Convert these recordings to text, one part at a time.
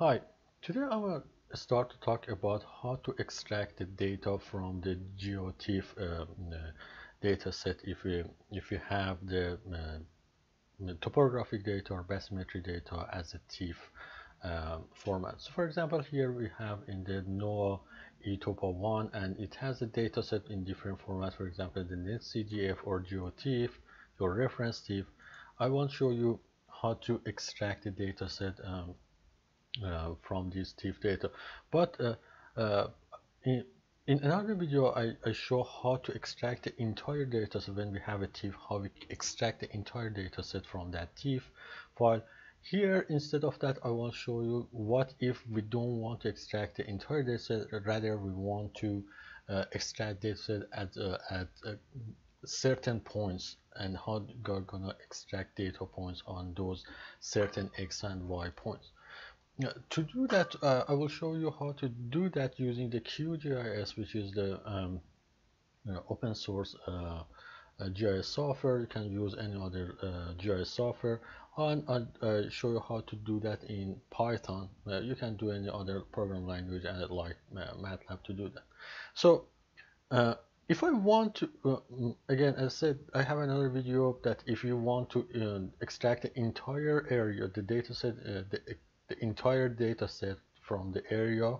Hi, today I will start to talk about how to extract the data from the GeoTIFF uh, data set if you, if we have the uh, topographic data or bathymetry data as a TIFF uh, format. So for example, here we have in the NOAA eTopo 1 and it has a data set in different formats, for example, the NetCDF or GeoTIFF, georeference TIFF. I want to show you how to extract the data set um, uh, from this TIFF data. But uh, uh, in, in another video, I, I, show how to extract the entire data set when we have a TIFF, how we extract the entire data set from that TIFF file. Here, instead of that, I want to show you what if we don't want to extract the entire data set, rather we want to uh, extract data set at, uh, at uh, certain points and how we're gonna extract data points on those certain X and Y points to do that, uh, I will show you how to do that using the QGIS, which is the um, you know, open source uh, uh GIS software. You can use any other uh, GIS software. And I'll uh, show you how to do that in Python. you can do any other program language and like MATLAB to do that. So if I want to, uh, again, as I said, I have another video that if you want to uh, extract the entire area, the data set, uh, the the entire data set from the area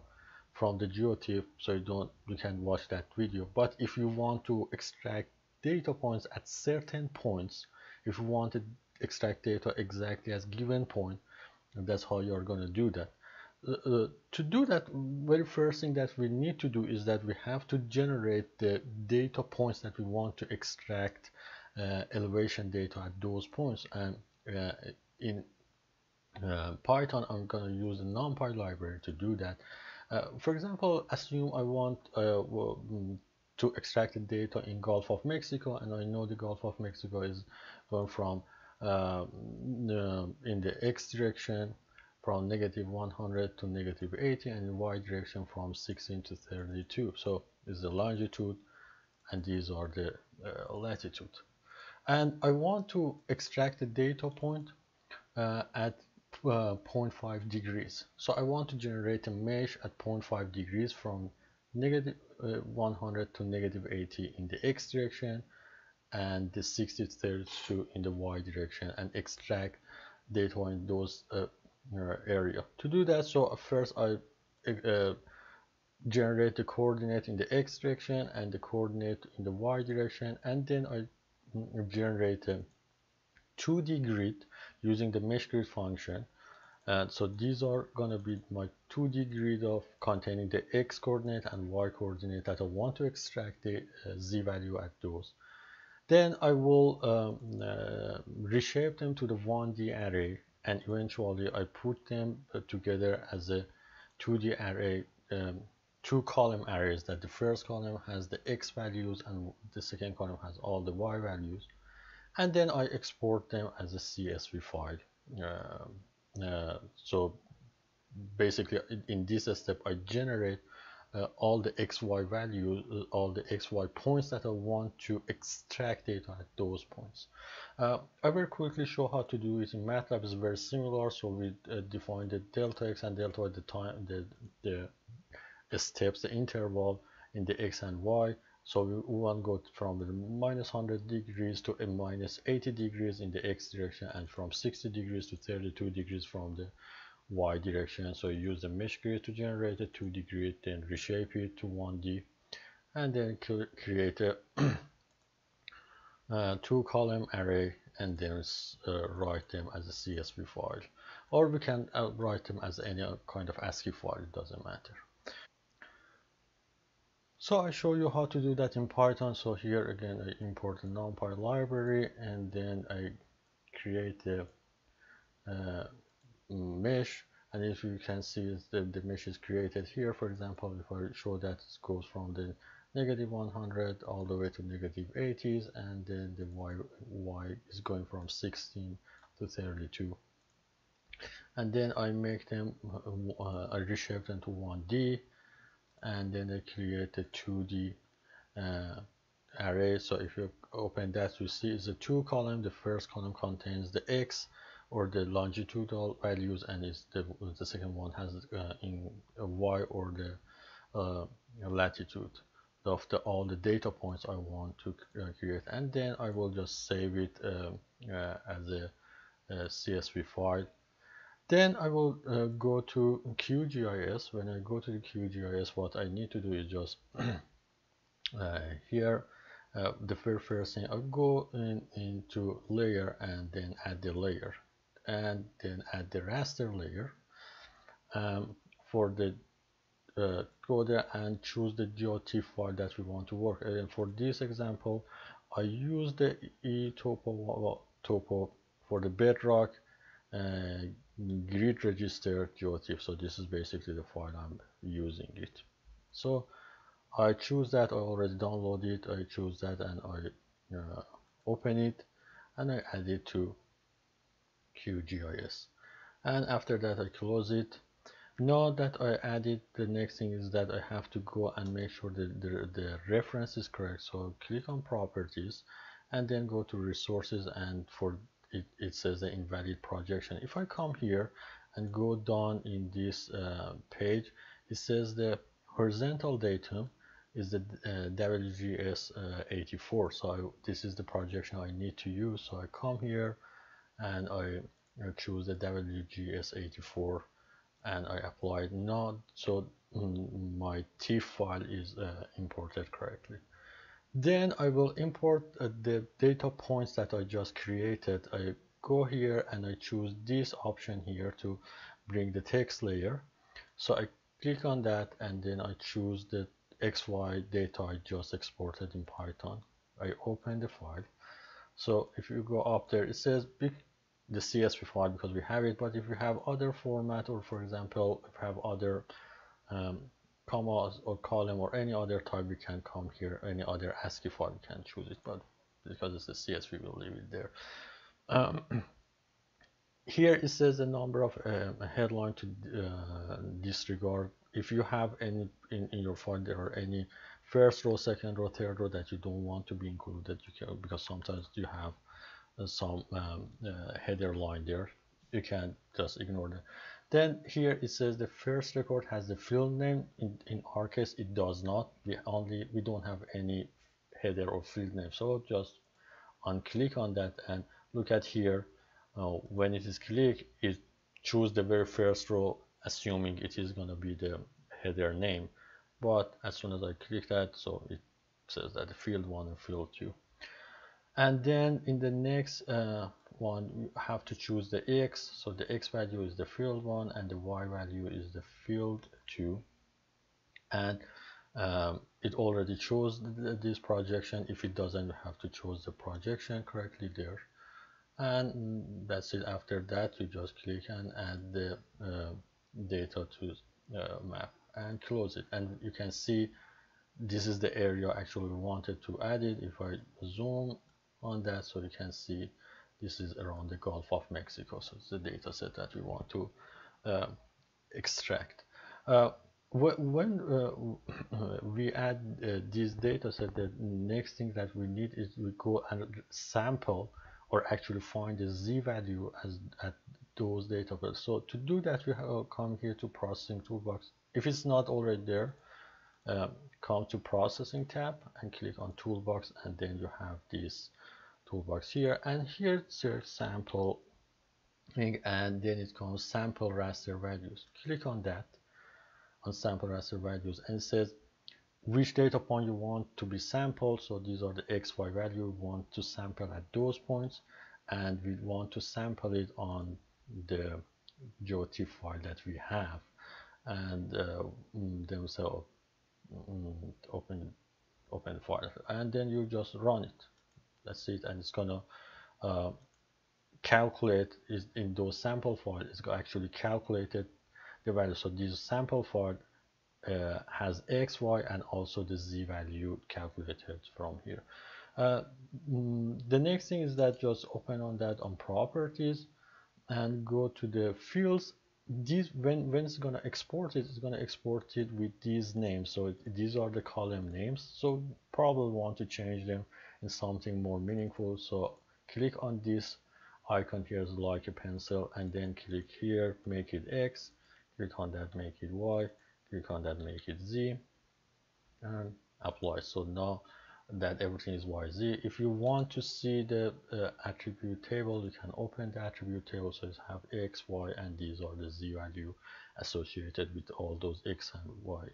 from the geotiff so you don't you can watch that video. But if you want to extract data points at certain points if you want to extract data exactly as given point that's how you're going to do that. Uh, uh, to do that very first thing that we need to do is that we have to generate the data points that we want to extract uh, elevation data at those points. And uh, in uh, Python, I'm going to use the NumPy library to do that. Uh, for example, assume I want uh, mm, to extract the data in Gulf of Mexico, and I know the Gulf of Mexico is going from uh, in the x direction from negative 100 to negative 80 and in y direction from 16 to 32 so is the longitude and these are the uh, latitude and I want to extract the data point uh, at uh, 0.5 degrees. So I want to generate a mesh at 0.5 degrees from negative uh, 100 to negative 80 in the x direction and the 60 to 32 in the y direction and extract data in those uh, area. To do that, so first I uh, generate the coordinate in the x direction and the coordinate in the y direction and then I mm, generate a 2D grid using the mesh grid function. And so these are going to be my 2D grid of containing the x coordinate and y coordinate that I want to extract the uh, z value at those. Then I will um, uh, reshape them to the 1D array and eventually I put them uh, together as a 2D array um, two column arrays that the first column has the x values and the second column has all the y values and then I export them as a CSV file. Uh, uh, so basically in this step I generate uh, all the XY values, uh, all the XY points that I want to extract data at those points. Uh, I will quickly show how to do it in MATLAB. It's very similar. So we uh, define the delta X and delta Y, the time, the, the steps, the interval in the X and Y. So we want to go from the minus 100 degrees to a minus 80 degrees in the x direction and from 60 degrees to 32 degrees from the y direction. So use the mesh grid to generate a 2D grid, then reshape it to 1D, and then create a uh, two column array and then uh, write them as a CSV file. Or we can uh, write them as any kind of ASCII file, it doesn't matter. So I show you how to do that in Python. So here again, I import the NumPy library and then I create the uh, mesh. And if you can see the, the mesh is created here, for example, if I show that it goes from the negative 100 all the way to negative 80s and then the y, y is going from 16 to 32 and then I make them uh, I reshape them to 1D and then they create a 2D uh, array. So if you open that, you see it's a two column. The first column contains the X or the longitudinal values and is the, the second one has uh, in y or the uh, latitude of the all the data points I want to uh, create and then I will just save it um, uh, as a, a, CSV file then I will uh, go to QGIS when I go to the QGIS what I need to do is just uh, here uh, the very first thing I'll go in, into layer and then add the layer and then add the raster layer um, for the uh, go there and choose the GOT file that we want to work. And for this example I use the eTopo topo for the bedrock uh, grid register GeoTIFF so this is basically the file I'm using it. So I choose that I already downloaded it. I choose that and I uh, open it and I add it to QGIS and after that I close it. Now that I added the next thing is that I have to go and make sure that the, the reference is correct. So click on properties and then go to resources and for it, it says the invalid projection. If I come here and go down in this uh, page it says the horizontal datum is the uh, WGS uh, 84 so I, this is the projection I need to use. So I come here and I, choose the WGS 84 and I apply. It not so mm, my TIFF file is uh, imported correctly then I will import uh, the data points that I just created. I go here and I choose this option here to bring the text layer. So I click on that and then I choose the XY data I just exported in Python. I open the file. So if you go up there it says the CSV file because we have it but if you have other format or for example if you have other um, commas or column or any other type you can come here any other ASCII file you can choose it but because it's a CSV we'll leave it there. Um, here it says the number of uh, headline to uh, disregard. If you have any in, in your file there are any first row second row third row that you don't want to be included you can because sometimes you have some um, uh, header line there you can just ignore that then here it says the first record has the field name. In, in our case it does not. We only we don't have any header or field name. So just unclick on that and look at here. Uh, when it is click it choose the very first row assuming it is going to be the header name. But as soon as I click that so it says that the field 1 and field 2 and then in the next uh, one you have to choose the x. So the x value is the field one and the y value is the field two. And um, it already chose this projection. If it doesn't you have to choose the projection correctly there. And that's it. After that you just click and add the uh, data to uh, map and close it. And you can see this is the area actually we wanted to add it. If I zoom on that so you can see this is around the Gulf of Mexico. So it's the data set that we want to uh, extract. Uh, when uh, we add uh, this data set the next thing that we need is we go and sample or actually find the z value as at those data so to do that we have come here to processing toolbox. If it's not already there um, come to processing tab and click on toolbox and then you have this toolbox here and here search sample and then it comes sample raster values. Click on that on sample raster values and says which data point you want to be sampled. So these are the xy value. We want to sample at those points and we want to sample it on the GeoTIFF file that we have. And uh, mm, then we say oh, mm, open open file. And then you just run it that's it. And it's gonna uh, calculate is in those sample file it's gonna actually calculated the value. So this sample file uh, has x y and also the z value calculated from here. Uh, mm, the next thing is that just open on that on properties and go to the fields. These when when it's gonna export it it's gonna export it with these names. So it, these are the column names. So probably want to change them in something more meaningful. So click on this icon here like a pencil and then click here make it X click on that make it Y click on that make it Z and apply. So now that everything is YZ if you want to see the uh, attribute table you can open the attribute table. So you have X Y and these are the Z value associated with all those X and Y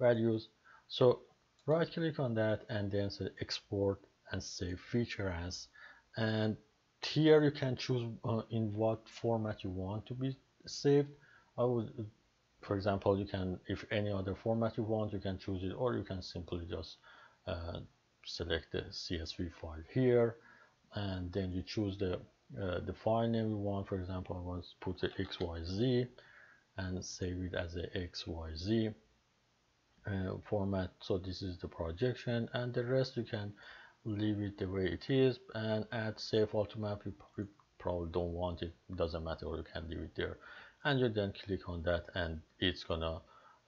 values. So right click on that and then say export and save feature as and here you can choose uh, in what format you want to be saved. I would for example you can if any other format you want you can choose it or you can simply just uh, select the CSV file here and then you choose the uh, the file name you want. For example I want to put the XYZ and save it as a XYZ uh, format. So this is the projection and the rest you can leave it the way it is and add save automap you probably don't want it. Doesn't matter or you can leave it there. And you then click on that and it's gonna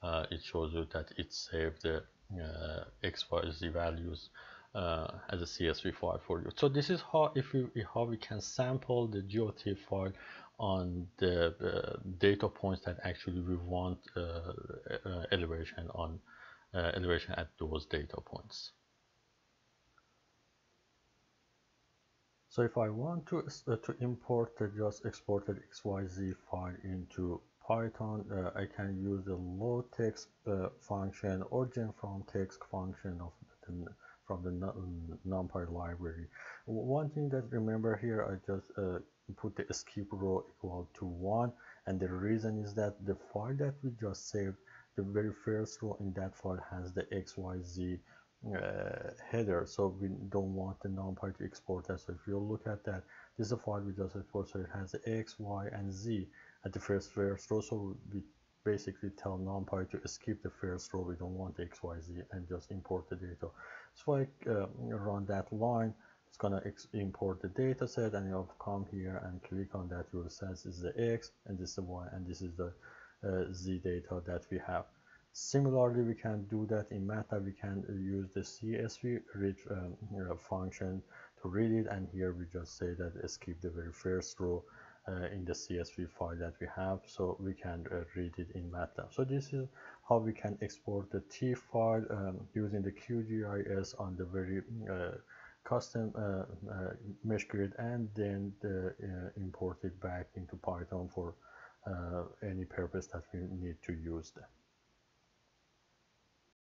uh, it shows you that it saved the uh, xyz values uh, as a csv file for you. So this is how if we how we can sample the geotiff file on the uh, data points that actually we want uh, uh, elevation on elevation at those data points So if I want to, uh, to import the just exported XYZ file into Python, uh, I can use the load text uh, function or gen from text function of the, from the NumPy library. One thing that remember here, I just uh, put the skip row equal to one, and the reason is that the file that we just saved, the very first row in that file has the XYZ uh, header so we don't want the numpy to export that. So if you look at that this is a file we just export so it has the x y and z at the first first row. So we basically tell numpy to skip the first row. We don't want x y z and just import the data. So I uh, run that line. It's gonna import the data set and you'll come here and click on that. You'll sense is the x and this is the y and this is the uh, z data that we have Similarly, we can do that in MATLAB. We can use the CSV read um, function to read it. And here we just say that skip the very first row uh, in the CSV file that we have. So we can uh, read it in MATLAB. So this is how we can export the T file um, using the QGIS on the very uh, custom uh, uh, mesh grid and then the, uh, import it back into Python for any purpose that we need to use them.